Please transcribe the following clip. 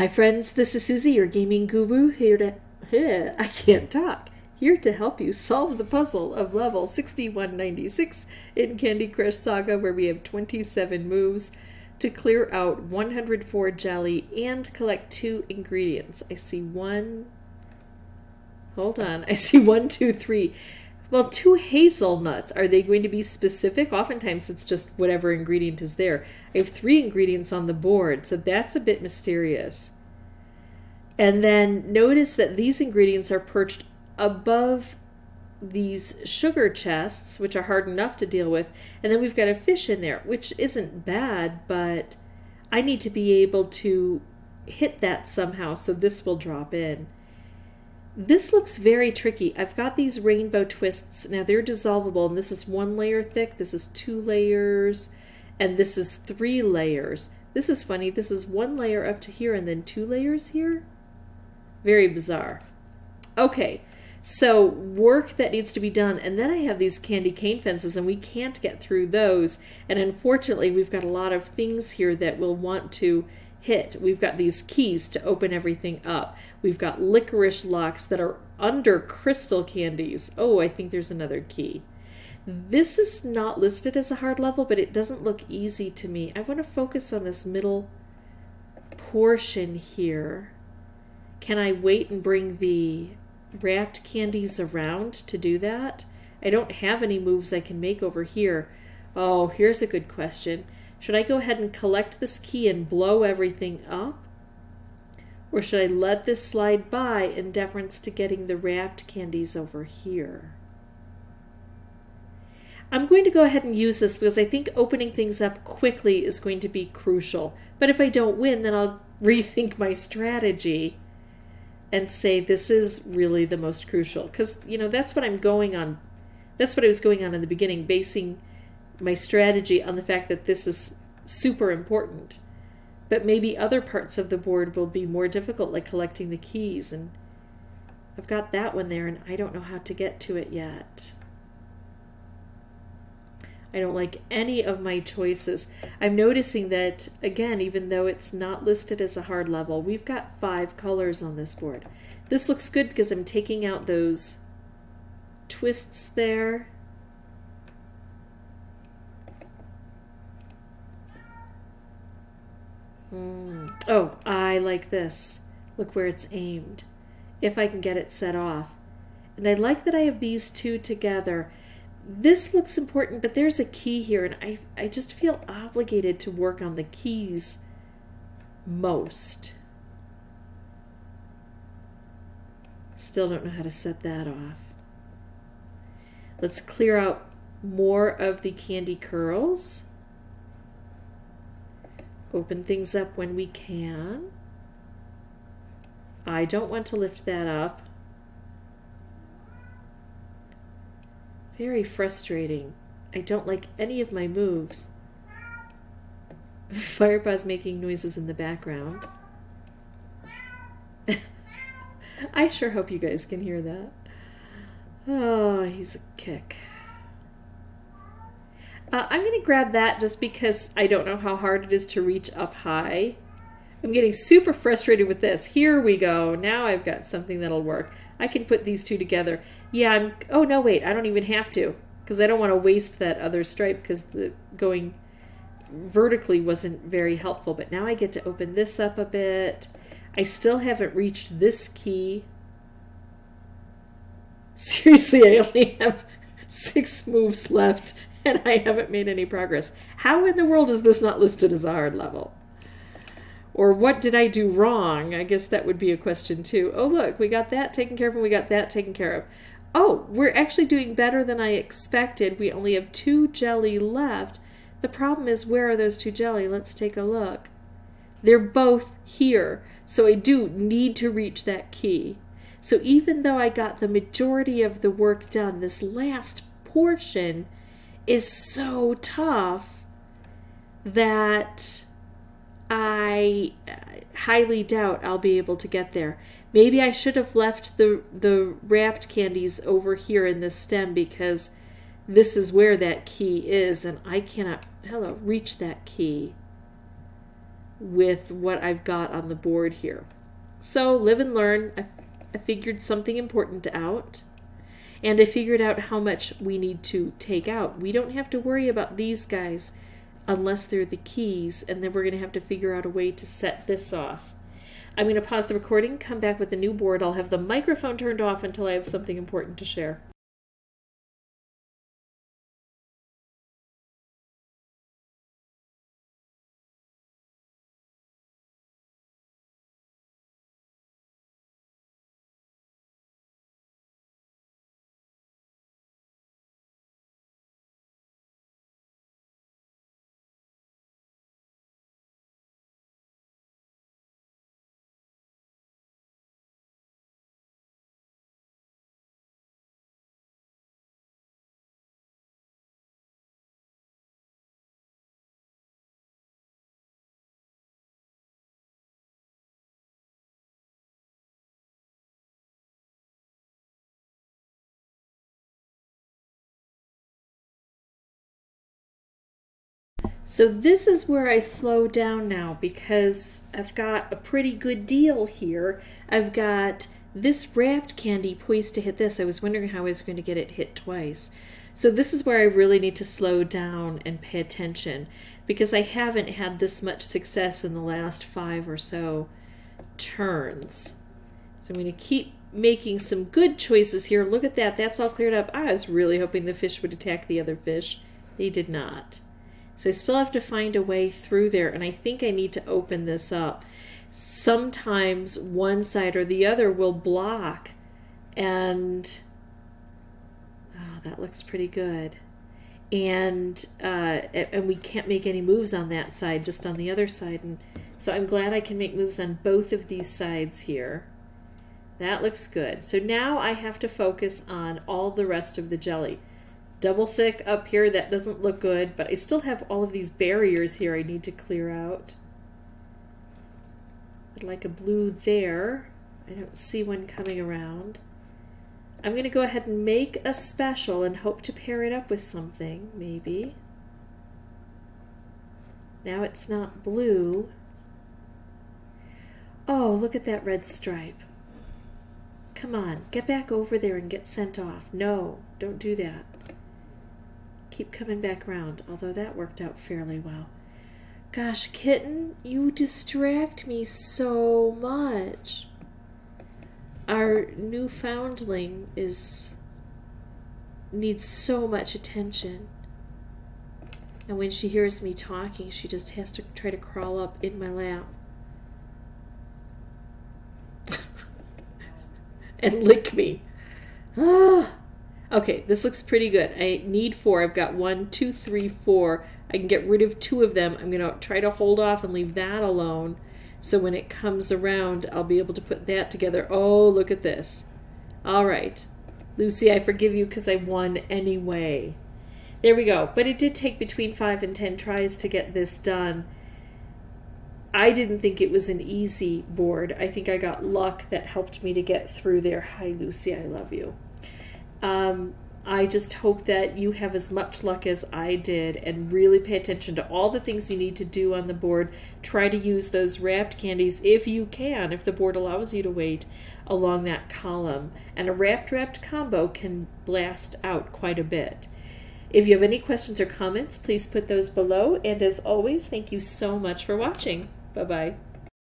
Hi, friends. This is Suzy, your gaming guru, here to. I can't talk. Here to help you solve the puzzle of level 6196 in Candy Crush Saga, where we have 27 moves to clear out 104 jelly and collect two ingredients. I see one. Hold on. I see one, two, three. Well, two hazelnuts. Are they going to be specific? Oftentimes it's just whatever ingredient is there. I have three ingredients on the board, so that's a bit mysterious. And then notice that these ingredients are perched above these sugar chests, which are hard enough to deal with. And then we've got a fish in there, which isn't bad, but I need to be able to hit that somehow, so this will drop in. This looks very tricky. I've got these rainbow twists. Now they're dissolvable, and this is one layer thick, this is two layers, and this is three layers. This is funny. This is one layer up to here and then two layers here. Very bizarre. Okay, so work that needs to be done. And then I have these candy cane fences, and we can't get through those. And unfortunately, we've got a lot of things here that we'll want to hit. We've got these keys to open everything up. We've got licorice locks that are under crystal candies. Oh, I think there's another key. This is not listed as a hard level, but it doesn't look easy to me. I want to focus on this middle portion here. Can I wait and bring the wrapped candies around to do that? I don't have any moves I can make over here. Oh, here's a good question. Should I go ahead and collect this key and blow everything up? Or should I let this slide by in deference to getting the wrapped candies over here? I'm going to go ahead and use this because I think opening things up quickly is going to be crucial. But if I don't win, then I'll rethink my strategy and say this is really the most crucial. Because, you know, that's what I'm going on. That's what I was going on in the beginning, basing my strategy on the fact that this is super important. But maybe other parts of the board will be more difficult, like collecting the keys. And I've got that one there, and I don't know how to get to it yet. I don't like any of my choices. I'm noticing that, again, even though it's not listed as a hard level, we've got five colors on this board. This looks good because I'm taking out those twists there Mm. Oh, I like this. Look where it's aimed. If I can get it set off. And I like that I have these two together. This looks important, but there's a key here, and I, I just feel obligated to work on the keys most. Still don't know how to set that off. Let's clear out more of the candy curls open things up when we can. I don't want to lift that up. Very frustrating. I don't like any of my moves. Firepaw's making noises in the background. I sure hope you guys can hear that. Oh, he's a kick. Uh, I'm going to grab that just because I don't know how hard it is to reach up high. I'm getting super frustrated with this. Here we go. Now I've got something that'll work. I can put these two together. Yeah, I'm... Oh, no, wait. I don't even have to because I don't want to waste that other stripe because the going vertically wasn't very helpful. But now I get to open this up a bit. I still haven't reached this key. Seriously, I only have six moves left and I haven't made any progress. How in the world is this not listed as a hard level? Or what did I do wrong? I guess that would be a question too. Oh, look, we got that taken care of and we got that taken care of. Oh, we're actually doing better than I expected. We only have two jelly left. The problem is, where are those two jelly? Let's take a look. They're both here. So I do need to reach that key. So even though I got the majority of the work done, this last portion is so tough that I uh, highly doubt I'll be able to get there. Maybe I should have left the the wrapped candies over here in this stem because this is where that key is and I cannot hello reach that key. with what I've got on the board here. So live and learn. I, I figured something important out. And I figured out how much we need to take out. We don't have to worry about these guys unless they're the keys, and then we're going to have to figure out a way to set this off. I'm going to pause the recording, come back with a new board. I'll have the microphone turned off until I have something important to share. So this is where I slow down now because I've got a pretty good deal here. I've got this wrapped candy poised to hit this. I was wondering how I was going to get it hit twice. So this is where I really need to slow down and pay attention because I haven't had this much success in the last five or so turns. So I'm going to keep making some good choices here. Look at that. That's all cleared up. I was really hoping the fish would attack the other fish. They did not. So I still have to find a way through there, and I think I need to open this up. Sometimes one side or the other will block, and oh, that looks pretty good. And uh, and we can't make any moves on that side, just on the other side. And so I'm glad I can make moves on both of these sides here. That looks good. So now I have to focus on all the rest of the jelly double thick up here. That doesn't look good, but I still have all of these barriers here I need to clear out. I'd like a blue there. I don't see one coming around. I'm going to go ahead and make a special and hope to pair it up with something, maybe. Now it's not blue. Oh, look at that red stripe. Come on, get back over there and get sent off. No, don't do that keep coming back around, although that worked out fairly well. Gosh, kitten, you distract me so much. Our new foundling is needs so much attention. And when she hears me talking, she just has to try to crawl up in my lap. and lick me. Ah. Okay, this looks pretty good. I need four. I've got one, two, three, four. I can get rid of two of them. I'm going to try to hold off and leave that alone. So when it comes around, I'll be able to put that together. Oh, look at this. All right. Lucy, I forgive you because I won anyway. There we go. But it did take between five and ten tries to get this done. I didn't think it was an easy board. I think I got luck that helped me to get through there. Hi, Lucy. I love you. Um, I just hope that you have as much luck as I did and really pay attention to all the things you need to do on the board. Try to use those wrapped candies if you can, if the board allows you to wait along that column. And a wrapped wrapped combo can blast out quite a bit. If you have any questions or comments, please put those below. And as always, thank you so much for watching. Bye bye.